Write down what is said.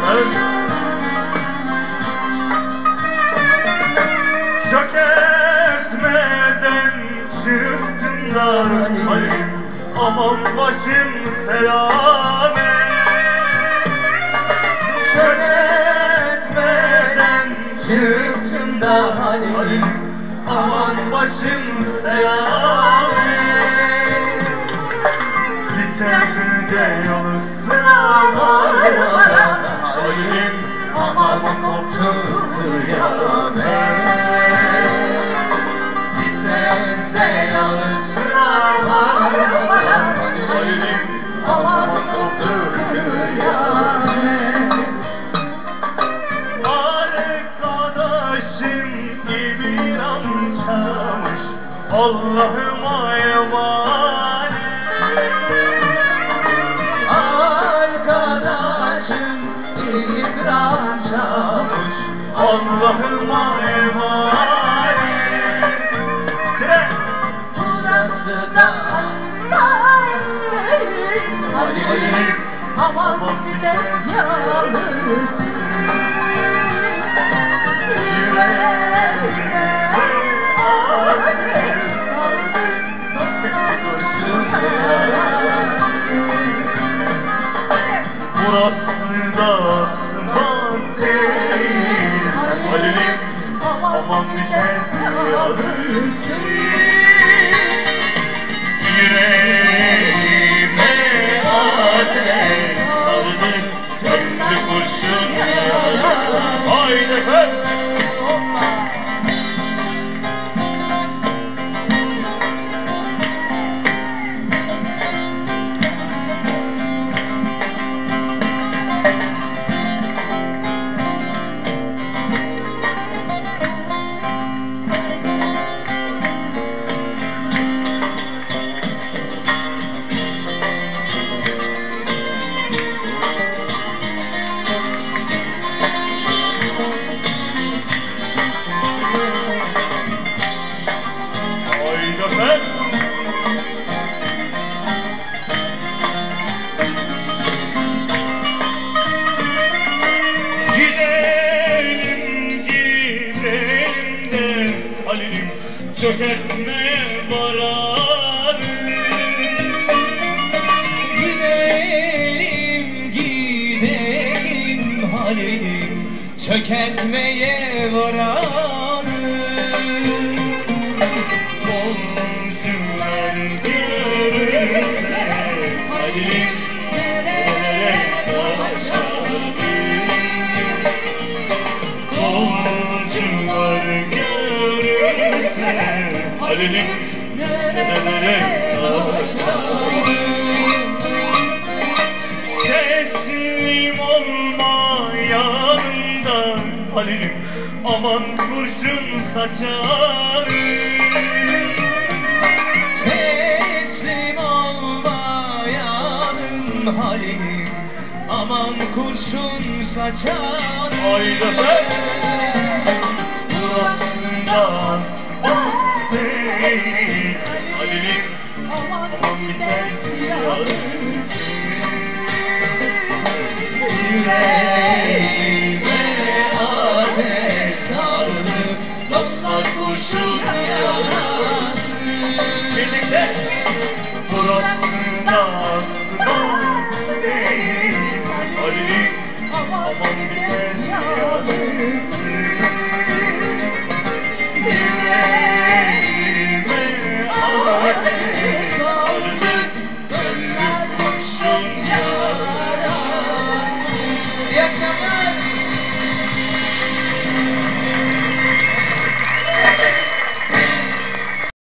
yanar Çökertmeden çıktım da hani Aman başım selamet Çökertmeden çıktım da hani Aman başım selamet Bitersin de yalnızsın koptu kıyamet Vitesinde yolu sınavlara Halim aman koptu kıyamet Arkadaşım İbrahim Çavuş Allah'ıma emanet Allah'ıma emanet Burası da asfalt değil Halim aman vites yalnız. Yüreğime aman vites yalnız Yüreğime Halil'im çökertme varanı Gidelim gidelim Halil'im çökertmeye varanı Halil'im nereye kaçarım Teslim olma yanımdan Halil'im. Aman kurşun saçarım. Teslim olmayanın Halil'im. Aman kurşun saçan Haydi efendim. Burası da değil Halil'im aman vites yarısı Yüreğime ateş sardı Dostlar kurşun yarası Birlikte Burası talking to you.